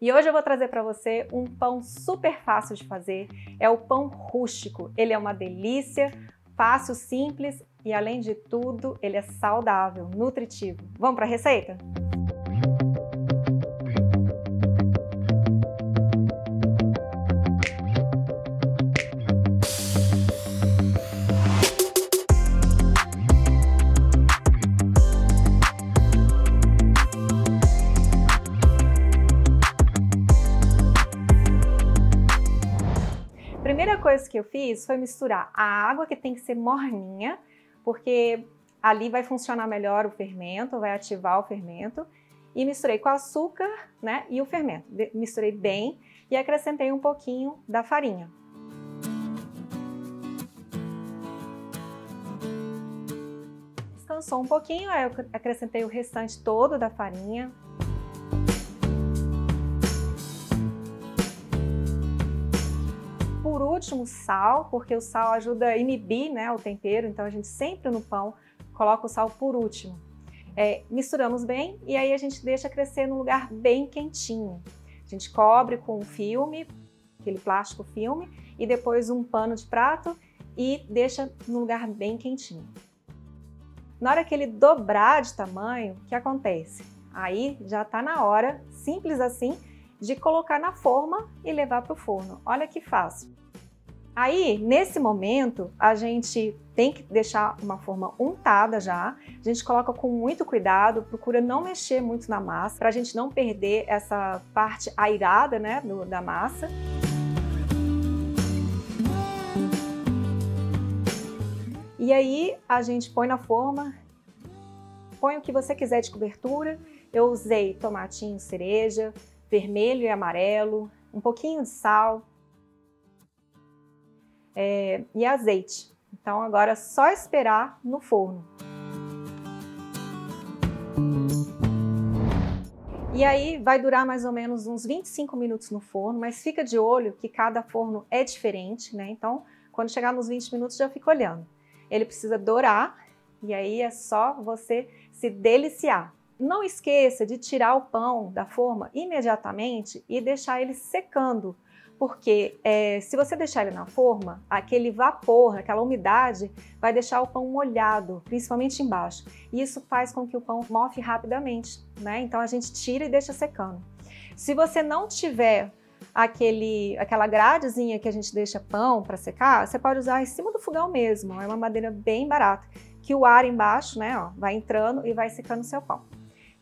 E hoje eu vou trazer para você um pão super fácil de fazer. É o pão rústico. Ele é uma delícia, fácil, simples e além de tudo, ele é saudável, nutritivo. Vamos para a receita? Primeira coisa que eu fiz foi misturar a água, que tem que ser morninha, porque ali vai funcionar melhor o fermento, vai ativar o fermento, e misturei com açúcar né, e o fermento. Misturei bem e acrescentei um pouquinho da farinha. Descansou um pouquinho, aí eu acrescentei o restante todo da farinha, por último, sal, porque o sal ajuda a inibir né, o tempero, então a gente sempre no pão coloca o sal por último. É, misturamos bem e aí a gente deixa crescer num lugar bem quentinho. A gente cobre com filme, aquele plástico filme, e depois um pano de prato e deixa num lugar bem quentinho. Na hora que ele dobrar de tamanho, o que acontece? Aí já está na hora, simples assim, de colocar na forma e levar para o forno. Olha que fácil. Aí, nesse momento, a gente tem que deixar uma forma untada já. A gente coloca com muito cuidado, procura não mexer muito na massa, para a gente não perder essa parte airada né, do, da massa. E aí, a gente põe na forma, põe o que você quiser de cobertura. Eu usei tomatinho cereja, vermelho e amarelo, um pouquinho de sal, é, e azeite. Então agora é só esperar no forno. E aí vai durar mais ou menos uns 25 minutos no forno, mas fica de olho que cada forno é diferente, né? Então, quando chegar nos 20 minutos, já fica olhando. Ele precisa dourar e aí é só você se deliciar. Não esqueça de tirar o pão da forma imediatamente e deixar ele secando, porque é, se você deixar ele na forma, aquele vapor, aquela umidade, vai deixar o pão molhado, principalmente embaixo. E isso faz com que o pão mofe rapidamente, né? Então a gente tira e deixa secando. Se você não tiver aquele, aquela gradezinha que a gente deixa pão para secar, você pode usar em cima do fogão mesmo. É uma madeira bem barata, que o ar embaixo, né, ó, vai entrando e vai secando o seu pão.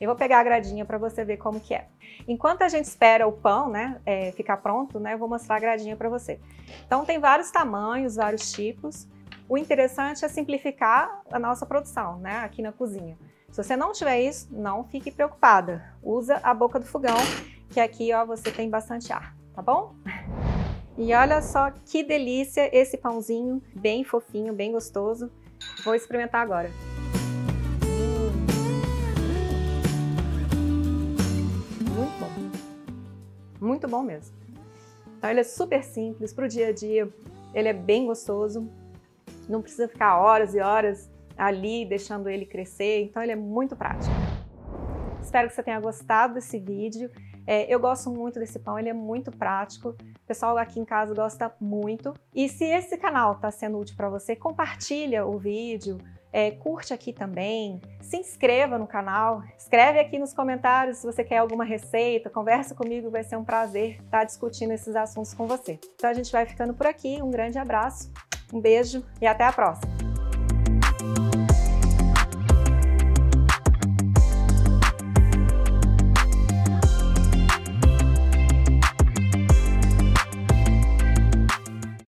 Eu vou pegar a gradinha para você ver como que é. Enquanto a gente espera o pão, né, é, ficar pronto, né, eu vou mostrar a gradinha para você. Então tem vários tamanhos, vários tipos. O interessante é simplificar a nossa produção, né, aqui na cozinha. Se você não tiver isso, não fique preocupada. Usa a boca do fogão, que aqui, ó, você tem bastante ar, tá bom? E olha só que delícia esse pãozinho, bem fofinho, bem gostoso. Vou experimentar agora. Muito bom mesmo. Então ele é super simples para o dia a dia, ele é bem gostoso, não precisa ficar horas e horas ali deixando ele crescer, então ele é muito prático. Espero que você tenha gostado desse vídeo. É, eu gosto muito desse pão, ele é muito prático. O pessoal aqui em casa gosta muito. E se esse canal está sendo útil para você, compartilha o vídeo, é, curte aqui também, se inscreva no canal, escreve aqui nos comentários se você quer alguma receita, conversa comigo, vai ser um prazer estar discutindo esses assuntos com você. Então a gente vai ficando por aqui, um grande abraço, um beijo e até a próxima!